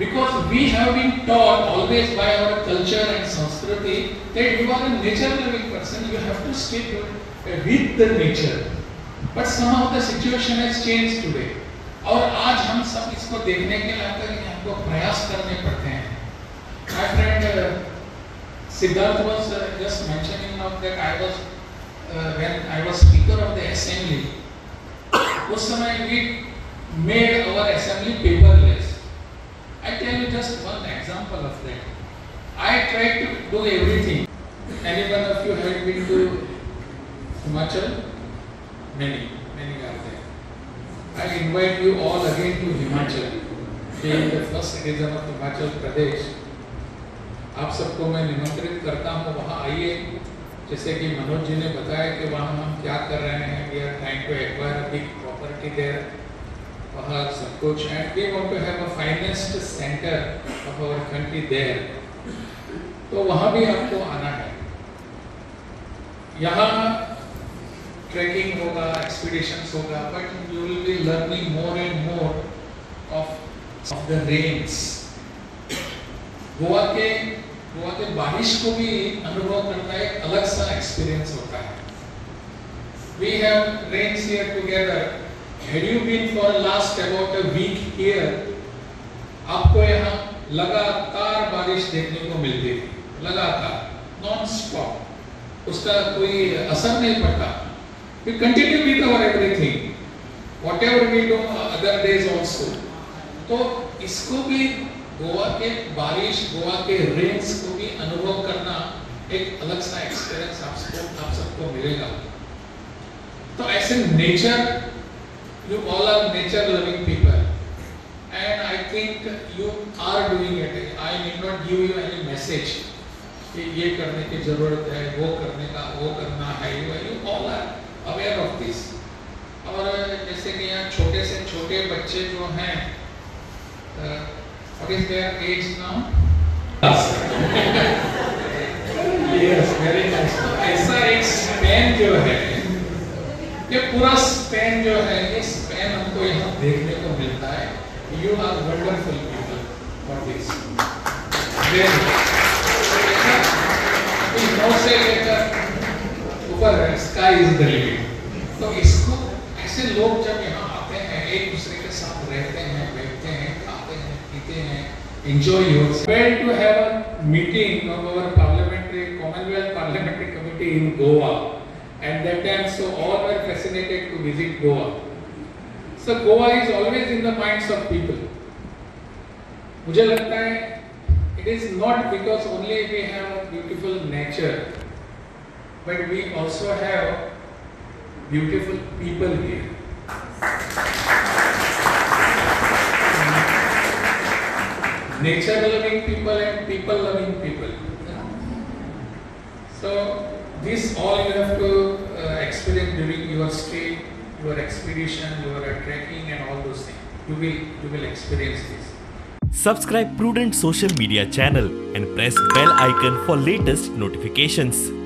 Because we have been taught always by our culture and Sanskriti that you are a nature loving person, you have to uh, with the nature. But somehow the situation has changed today. और आज हम सब इसको देखने के लिए कि हमको प्रयास करने पड़ते हैं friend uh, Siddharth was uh, just mentioning I was uh, when I was speaker of the assembly. उस समय we made our assembly paperless. I tell you just one example of that. I tried to do everything. Anyone of you have been to Himachal? Many, many are there. I invite you all again to Himachal. Being the first citizen of Himachal Pradesh. आप सबको मैं निमंत्रित करता हूँ वहाँ आइए जैसे कि मनोज जी ने बताया कि वहाँ हम क्या कर रहे हैं we are trying to acquire big property there सब कुछ and we want to have a finest centre of our country there तो वहाँ भी आपको आना है। यहाँ ट्रैकिंग होगा एक्सपीडिशंस होगा but you will be learning more and more of of the rains Goa के गोवा के बारिश को भी अनुभव करना एक अलग सा एक्सपीरियंस होता है। We have rains here together had you been for last about a week here आपको यहाँ लगातार बारिश देखने को मिलती थी, लगातार नॉन स्टॉप उसका कोई असर नहीं पड़ता। Continue with our everything whatever we do other days also तो इसको भी गोवा के बारिश, गोवा के रेन्स को भी अनुभव करना एक अलग सा एक्सपीरियंस आप सबको आप सबको मिलेगा। तो ऐसे nature you all are nature loving people and I think you are doing it I need not give you any message कि ये करने की ज़रूरत है वो करने का वो करना है you all are aware of this और जैसे कि यहाँ छोटे से छोटे बच्चे जो हैं What is their age now? yes, very nice. ऐसा एक जो है ये पूरा स्पेन जो है ये स्पेन हमको यहाँ को मिलता है you are wonderful people for this नौ से लेकर ऊपर स्काई इज़ द लिमिट तो इसको ऐसे लोग जब यहाँ आते हैं एक दूसरे के साथ रहते हैं बैठते हैं खाते हैं पीते हैं enjoy yourself. Well, to have a meeting of our parliamentary Commonwealth Parliamentary Committee in Goa, and that time so all were fascinated to visit Goa. So Goa is always in the minds of people. मुझे लगता है it is not because only we have beautiful nature, but we also have beautiful people here. nature loving people and people loving people. So this all you have to uh, experience during your stay, your expedition, your trekking and all those things. You will you will experience this. Subscribe Prudent social media channel and press bell icon for latest notifications.